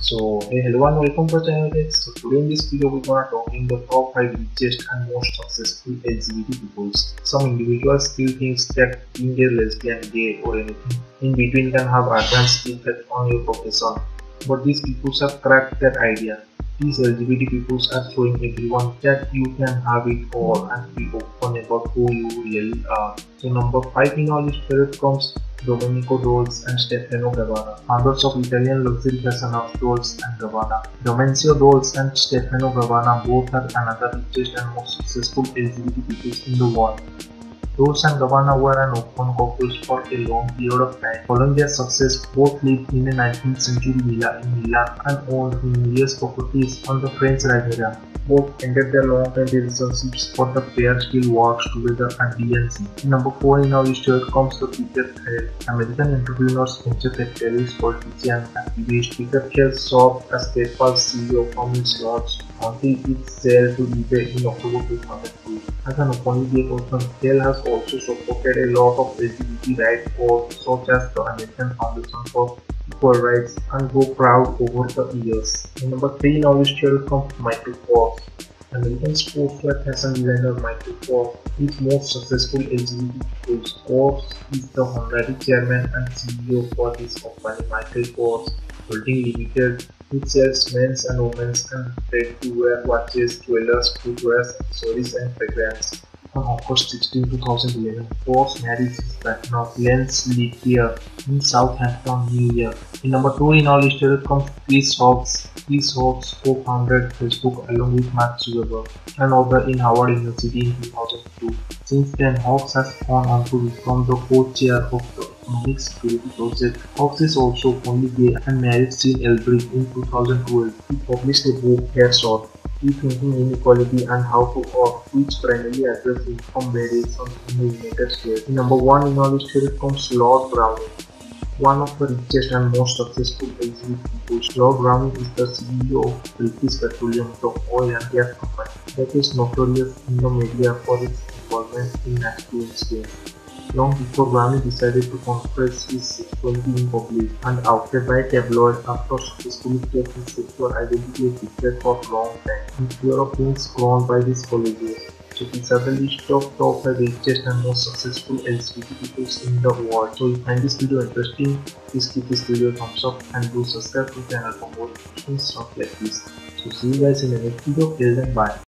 So hey hello and welcome to channel guys. So today in this video we're gonna talk talking the top 5 richest and most successful LGBT peoples. Some individuals still think that being lesbian, gay or anything in between can have advanced effect on your profession. But these people have cracked that idea. These LGBT people are showing everyone that you can have it all and be open about who you really are. So number 5 in our list comes Domenico Dolce and Stefano Gabbana, founders of Italian luxury fashion house Dolce and Gabbana. Domenico Dolce and Stefano Gabbana both are another richest and most successful LGBT people in the world. Dolce and Gabbana were an open couple for a long period of time. Following their success, both lived in a 19th century villa in Milan and owned numerous properties on the French Riviera both ended their long-term relationships, but the pair still works together at DNC. Number 4 in our list comes the Peter Thiel, American entrepreneur, venture capitalist, politician, activist. Peter Thiel served as PayPal's CEO from its launch until its sale to eBay in October 2002. As an gay person, Thiel has also supported a lot of LGBT rights causes such as the American Foundation for equal rights and go proud over the years. Number 3 knowledge share from Michael Kors. American sportswear fashion designer Michael Kors is most successful LGBT because Kors is the honorary chairman and CEO for his company Michael Kors Holding Limited which sells men's and women's and ready-to-wear watches, jewelers, footwear, accessories and fragrance on August 16, 2011, Kors married his partner Lance Lethlear in Southampton, New York. In number 2 in our list comes Chris Hawkes. Chris Hawkes co-founded Facebook along with Mark Zuckerberg and other in Harvard University in 2002. Since then, Hawkes has gone on to become the co-chair of the Economic Security Project. Hawkes is also only gay and married Sean Eldridge in 2012. He published a book, Fair Shot, Rethinking Inequality and How to Work, which primarily address income variations in the United States. Number 1 in our list here comes Lord Browning. One of the richest and most successful LGBT people, Lord Browning is the CEO of British Petroleum, the oil and gas company that is notorious in the media for its involvement in masculine games. Long before Browning decided to confess his sexuality in public and outed by tabloids after successfully kept sexual identity a secret for a long time, in fear of being scorned by his colleagues. So these are the list of top 5 richest and most successful LGBT people in the world. So if you find this video interesting, please give this video a thumbs up and do subscribe to the channel for more interesting stuff like this. So see you guys in the next video. Till then, bye.